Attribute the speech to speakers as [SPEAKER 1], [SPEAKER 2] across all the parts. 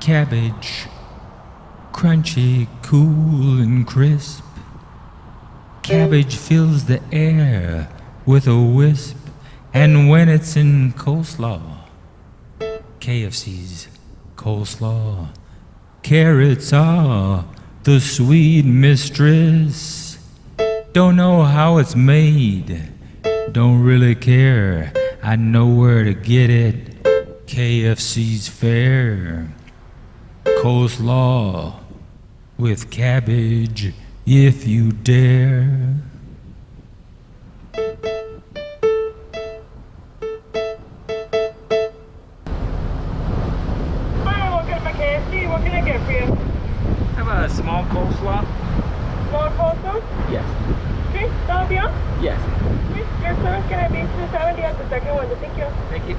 [SPEAKER 1] Cabbage, crunchy, cool, and crisp. Cabbage fills the air with a wisp, and when it's in coleslaw, KFC's coleslaw, carrots are the sweet mistress. Don't know how it's made, don't really care. I know where to get it. KFC's fare. Coleslaw with cabbage if you dare.
[SPEAKER 2] Hi, welcome to my What can I get for you?
[SPEAKER 1] Have a small coleslaw?
[SPEAKER 2] Small coleslaw?
[SPEAKER 1] Yes.
[SPEAKER 2] Okay, that'll be all.
[SPEAKER 1] Yes.
[SPEAKER 2] Okay, your service can I be to 70 at the second one? Thank you.
[SPEAKER 1] Thank you.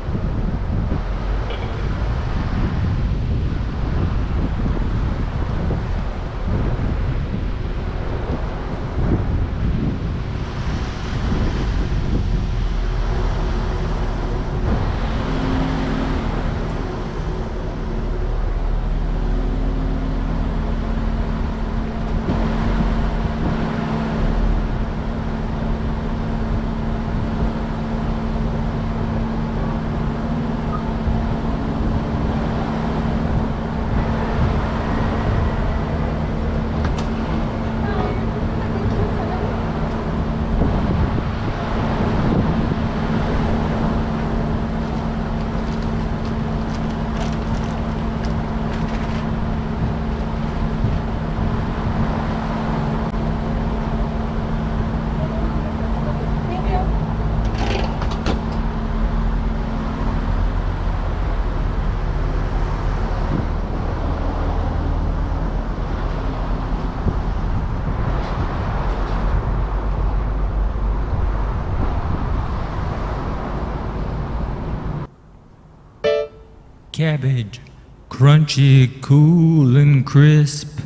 [SPEAKER 1] Cabbage, crunchy, cool, and crisp.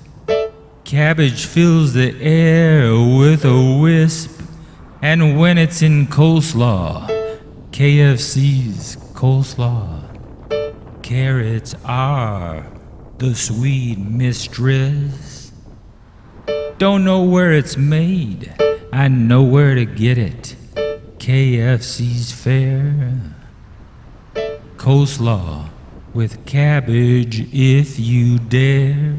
[SPEAKER 1] Cabbage fills the air with a wisp. And when it's in coleslaw, KFC's coleslaw, carrots are the sweet mistress. Don't know where it's made, I know where to get it. KFC's fare coleslaw with cabbage if you dare.